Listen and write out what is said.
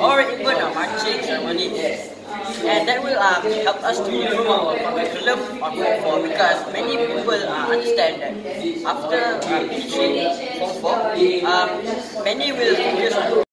or even a marching ceremony. And that will um, help us to improve our curriculum on Form 4 because many people uh, understand that after um, uh, finishing Form 4, um, many will focus